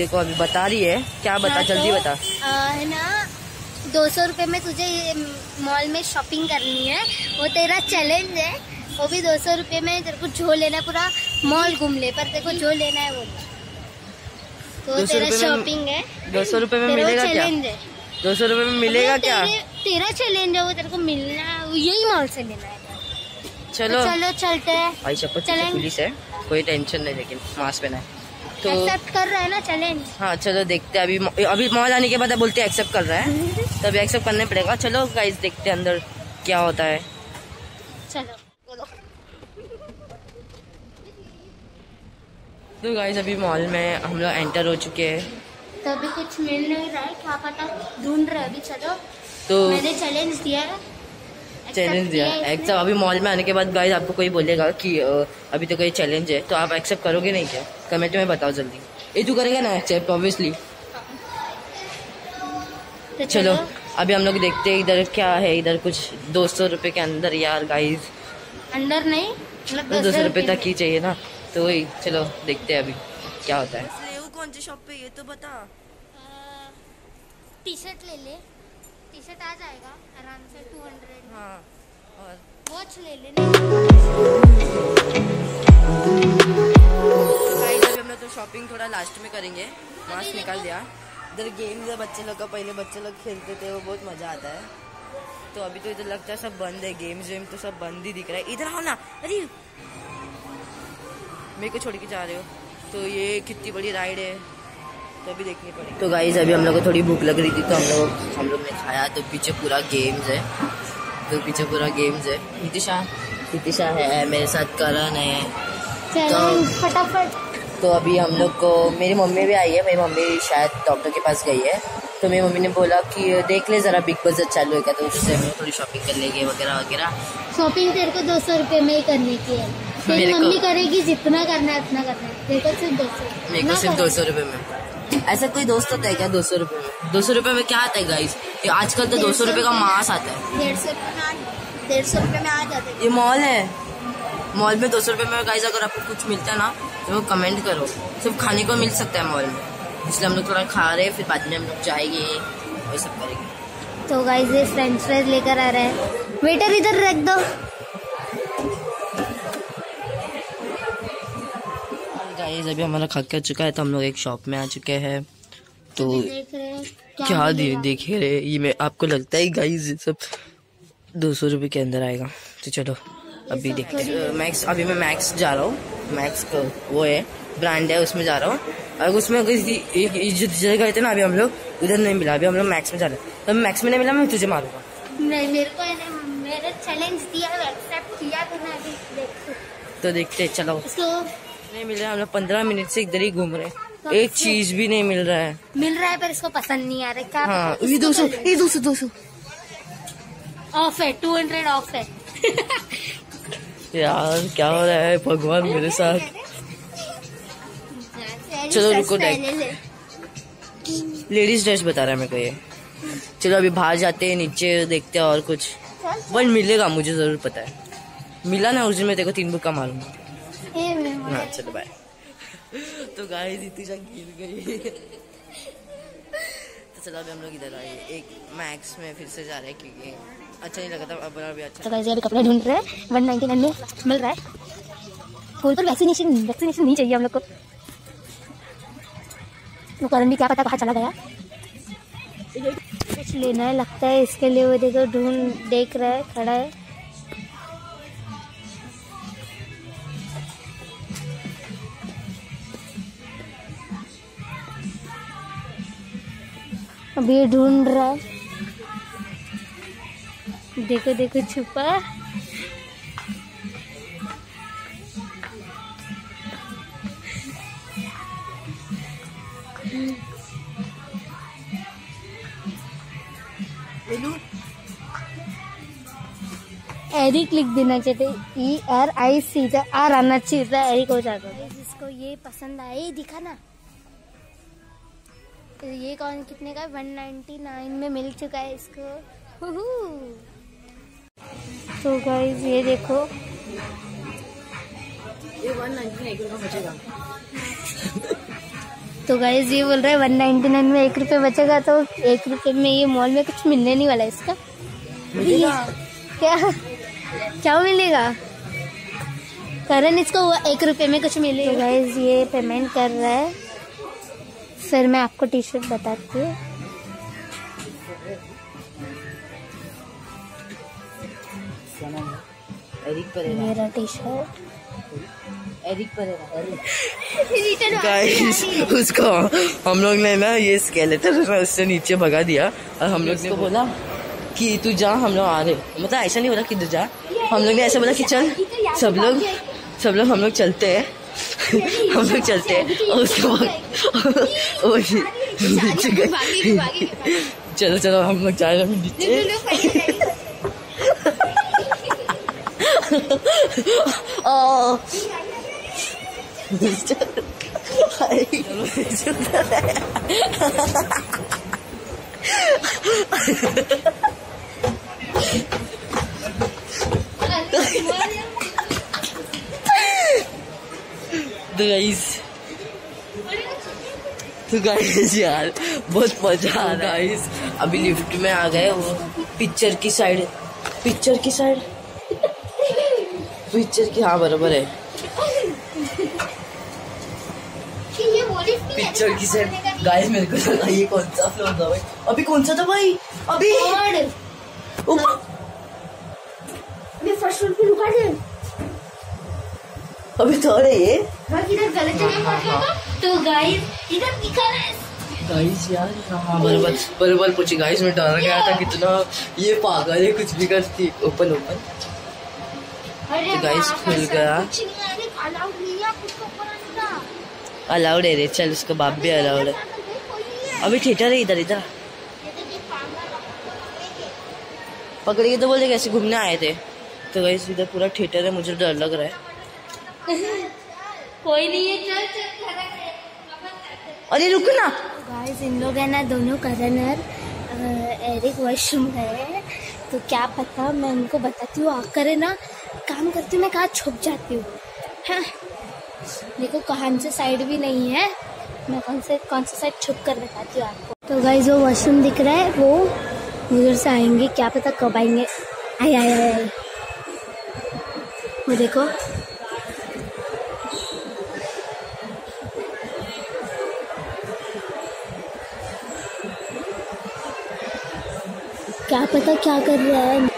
देखो अभी बता रही है। क्या बता? हाँ, जल्दी तो, बता। है ना दो सौ रुपये में तुझे मॉल में शॉपिंग करनी है। वो तेरा चैलेंज है। वो भी दो सौ रुपये में तेरे को जो लेना है पूरा मॉल घूम ले पर तेरे को जो लेना है वो। तो तेरा शॉपिंग है। दो सौ रुपये में मिलेगा क्या? चैलेंज है। दो सौ रुपये में मिलेगा क्या? तेरा चैलेंज है वो तेरे को मिलना है यही मॉल से लेना है। चलो। तो चलो चलते हैं। भाई शपथ चलेंगे। पुलिस है कोई टेंशन नहीं लेकिन मास्क पहना है। तो एक्सेप्ट कर रहा है ना चैलेंज हाँ चलो देखते हैं। अभी अभी मॉल आने के बाद बोलते एक्सेप्ट कर रहा है। तो अभी एक्सेप्ट करने पड़ेगा। चलो गाइस देखते हैं अंदर क्या होता है। चलो तो गाइस अभी मॉल में हम लोग एंटर हो चुके हैं। तो अभी कुछ मिल नहीं रहा है क्या पता ढूंढ रहे अभी चलो। तो मैंने चैलेंज दिया है। चैलेंज दिया। एक्सेप्ट अभी मॉल में आने के बाद गाइस आपको कोई बोलेगा कि अभी तो कोई चैलेंज है तो आप एक्सेप्ट करोगे नहीं क्या? कमेंट में बताओ जल्दी। ये तू करेगा ना एक्सेप्ट ऑब्वियसली तो चलो अभी हम लोग देखते हैं इधर क्या है इधर कुछ दो सौ रुपये के अंदर यार गाइस अंदर नहीं मतलब दो सौ रुपये तक ही चाहिए ना तो वही चलो देखते हैं अभी क्या होता है। कौन सी शॉप पे ये तो बता। टी शर्ट ले ले। टी शर्ट आ जाएगा आराम से टू हंड्रेड हाँ और वॉच ले ले गाइस अभी हम लोग तो शॉपिंग थोड़ा लास्ट में करेंगे। मास्क निकाल दिया। इधर गेम्स है बच्चे लोग का पहले बच्चे लोग खेलते थे वो बहुत मज़ा आता है। तो अभी तो इधर लगता है सब बंद है गेम्स वेम तो सब बंद ही दिख रहा है। इधर आओ ना अरे! मेरे को छोड़ के जा रहे हो। तो ये कितनी बड़ी राइड है। तो अभी देखनी पड़ेगी। तो गाइस अभी हम लोग को थोड़ी भूख लग रही थी तो हम लोग हम लोग ने खाया तो पीछे पूरा गेम्स है। तो पीछे पूरा गेम्स है। नितिशा। नितिशा है मेरे साथ करण है। चैलेंज फटाफट। तो अभी हम लोग को मेरी मम्मी भी आई है मेरी मम्मी शायद डॉक्टर के पास गई है। तो मेरी मम्मी ने बोला कि देख ले जरा बिग बाज़ार चालू है। क्या तो उससे हम लोग थोड़ी शॉपिंग कर लेंगे वगैरह वगैरह। शॉपिंग तेरे को दो सौ रुपये में ही करने की है। तेरी मम्मी करेगी जितना करना है उतना करना है। तेरे को सिर्फ़ दो सौ। मेरे को सिर्फ़ दो सौ रुपये में। ऐसा कोई दोस्त होता है क्या दो सौ रुपये में? दो सौ रुपये में क्या आता है गाइस आजकल तो दो सौ रुपये का मांस आता है। डेढ़ सौ रुपये में आ डेढ़ सौ रुपये में आ जाते ये मॉल है। मॉल में दो सौ रुपये में गाइस अगर आपको कुछ मिलता है ना तो वो कमेंट करो। सिर्फ़ खाने को मिल सकता है मॉल में। इसलिए हम लोग थोड़ा खा रहे हैं फिर बाद में हम लोग जाएँगे। वही सब करेंगे। तो गाइस ये फ्रेंच फ्राइज लेकर आ रहे हैं। वेटर इधर रख दो। गाइस अभी हमारा खा के चुका है तो हम लोग एक शॉप में आ चुके हैं। तो देख रहे हैं क्या दे, मिलेगा। देखे रहे ये मैं आपको लगता है गाइस ये सब दो सौ रुपये के अंदर आएगा। तो चलो अभी देखते हैं। मैक्स अभी मैं मैक्स जा रहा हूँ। मैक्स का वो है ब्रांड है उसमें जा रहा हूँ। अगर उसमें जो जगह गए थे ना अभी हम लोग उधर नहीं मिला। अभी हम लोग मैक्स में जा रहे हैं। तो मैक्स में नहीं मिला मैं तुझे मारूँगा। नहीं मेरे को मेरे चैलेंज दिया एक्सेप्ट किया तो तो देखते चलो। नहीं मिल रहा हम लोग पंद्रह मिनट से इधर ही घूम रहे हैं। एक चीज़ भी नहीं मिल रहा है। मिल रहा है पर इसको पसंद नहीं आ रहा है। क्या हाँ ये दो सौ ये दो सौ दो सौ। ऑफ़ है टू हंड्रेड ऑफ़ है। यार क्या हो रहा है? भगवान मेरे साथ। चलो, रुको। लेडीज़ ड्रेस बता रहा है मेरे को ये। चलो अभी बाहर जाते हैं नीचे देखते हैं और कुछ। बट मिलेगा मुझे ज़रूर पता है। मिला ना उस दिन मैं तेरे को तीन बुक का मारूँगा। हाँ चलो बाय तो गाय इतनी सा गिर गई। तो चलो अभी हम लोग इधर आए। एक मैक्स में फिर से जा रहे हैं क्योंकि अच्छा नहीं लगा था अब अभी अच्छा तो अभी कपड़े ढूंढ रहे हैं। वन नाइनटी नाइन में मिल रहा है। कोई पर वैक्सीनेशन वैक्सीनेशन नहीं चाहिए हम लोग को। वो करण भी क्या पता कहाँ चला गया। कुछ लेना है लगता है इसके लिए वो देखो ढूंढ देख रहा है खड़ा है। अभी ये ढूंढ रहा है। देखो देखो, छुपा। एरिक लिख देना चाहिए ई आर आई सी आर आना चाहिए एरिक हो जाता जिसको ये पसंद आए ये दिखा ना तो ये कौन कितने का? वन नाइन्टी नाइन में मिल चुका है इसको। तो गाइस ये देखो। ये वन नाइनटी बचेगा। तो गाइज़ ये बोल रहा है वन नाइन्टी नाइन में एक रुपये बचेगा तो एक रुपये में ये मॉल में कुछ मिलने नहीं वाला इसका। क्या? क्या मिलेगा? करण इसको एक रुपये में कुछ मिलेगा। तो गाइज़ ये पेमेंट कर रहा है। फिर मैं आपको टी शर्ट बताती हूँ। मेरा टी शर्ट गाइस उसको हम लोग ने ना ये स्केलेटन ना उससे नीचे भगा दिया। और हम लोग ने बोला कि तू जा हम लोग आ रहे मतलब ऐसा नहीं बोला कि तू जा। हम लोग ने ऐसा बोला कि चल। सब लोग सब लोग हम लोग चलते हैं। हम लोग चलते हैं। और उसके बाद नीचे गए। चलो चलो हम लोग जा रहे हैं नीचे। तो गाइस यार बहुत मज़ा आ रहा है। अभी लिफ्ट में आ गए वो। पिक्चर की साइड पिक्चर की साइड पिक्चर की हाँ बराबर है। पिक्चर की साइड गाइस मेरे को लगा ये कौन सा फ्लोर था भाई। अभी कौन सा था भाई? अभी। ऊपर फ़र्स्ट फ्लोर पे रुका दे अभी थर्ड है ये। हाँ किधर गलत तो गाइस इधर दिखा गाइस यार हाँ पूछी गाइस मैं डर गया था कितना ये पागल है कुछ भी करती ओपन ओपन तो वहाँ खुल गया। कुछ नहीं है, का। अलाउड रे चल उसका बाप भी अलाउड है नहीं है। अभी थिएटर है इधर इधर ये तो है। पकड़िए तो बोले कैसे घूमने आए थे तो गाइस इधर पूरा थिएटर है मुझे डर लग रहा है कोई नहीं है चल चल अरे, रुको ना। गाइस इन लोग है ना, दोनों और एरिक वॉशरूम गए तो क्या पता, मैं उनको बताती हूँ, आकर है ना, काम करती हूँ, मैं कहाँ छुप जाती हूँ? हाँ। देखो कहाँ से साइड भी नहीं है। मैं कौन से, कौन सा साइड छुप कर बताती हूँ आपको। तो गाइस वो वॉशरूम दिख रहा है, वो उधर से आएँगे, क्या पता कब आएँगे। आए आए आए आए। वो देखो क्या पता क्या कर रहा है।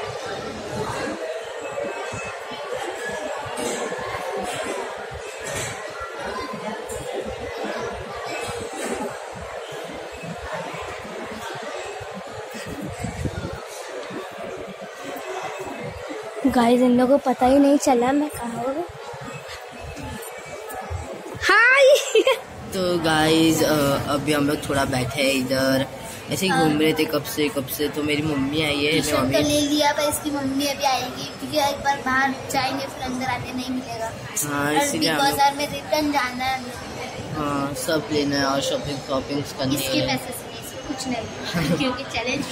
गाइस, इन लोगों को पता ही नहीं चला मैं कहा हाय तो गाइस अभी हम लोग थोड़ा बैठे इधर। ऐसे ही घूम रहे थे कब से कब से तो मेरी मम्मी आई है मेरी तो मम्मी। ले लिया पर इसकी मम्मी अभी आएगी क्योंकि एक बार बाहर जाएँगे फिर अंदर आने नहीं मिलेगा। हाँ इसीलिए हम में रिटर्न जाना है। हाँ सब लेना है और शॉपिंग शॉपिंग करनी इसके है। पैसे से कुछ नहीं। क्योंकि चैलेंज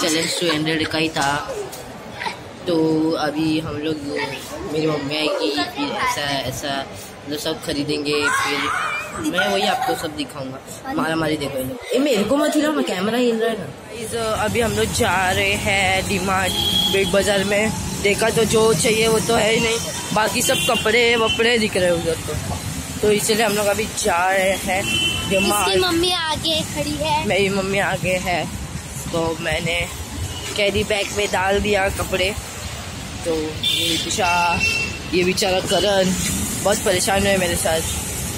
चैलेंज टू हंड्रेड का ही था। तो अभी हम लोग मेरी मम्मी आएगी फिर ऐसा ऐसा मतलब सब खरीदेंगे फिर मैं वही आपको सब दिखाऊँगा। मारा मारी देखो ये ये मेरे को मत हिलाओ मैं कैमरा हिल रहा है ना अभी हम लोग जा रहे हैं डीमार्ट बिग बाज़ार में। देखा तो जो चाहिए वो तो है ही नहीं। बाकी सब कपड़े वपड़े दिख रहे हैं उधर तो। तो इसलिए हम लोग अभी जा रहे हैं डीमार्ट मम्मी आगे खड़ी है। मेरी मम्मी आगे है। तो मैंने कैरी बैग में डाल दिया कपड़े। तो ये दिशा ये बेचारा करण बहुत परेशान हुए मेरे साथ।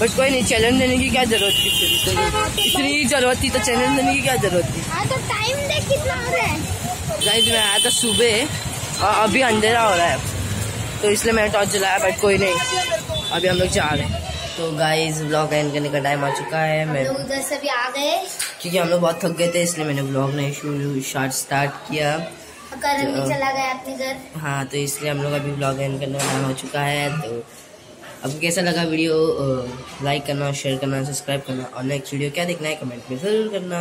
बट कोई नहीं चैलेंज देने की क्या ज़रूरत थी इतनी इतनी ज़रूरत थी तो चैलेंज देने की क्या ज़रूरत थी? हाँ तो टाइम देख कितना हो रहा है। गाइस मैं आया था सुबह और अभी अंधेरा हो रहा है। तो इसलिए मैंने टॉर्च जलाया बट कोई नहीं। अभी हम लोग जा रहे हैं। तो गाइस ब्लॉग एंड करने का टाइम आ चुका है। मैं उधर से भी आ गए। क्योंकि हम लोग बहुत थक गए थे इसलिए मैंने ब्लॉग नहीं शुरू शार्ट स्टार्ट किया। भी चला गया अपने घर। हाँ तो इसलिए हम लोग अभी ब्लॉग एंड करने का टाइम हो चुका है तो अब कैसा लगा वीडियो लाइक करना शेयर करना सब्सक्राइब करना और नेक्स्ट वीडियो क्या देखना है कमेंट में ज़रूर करना।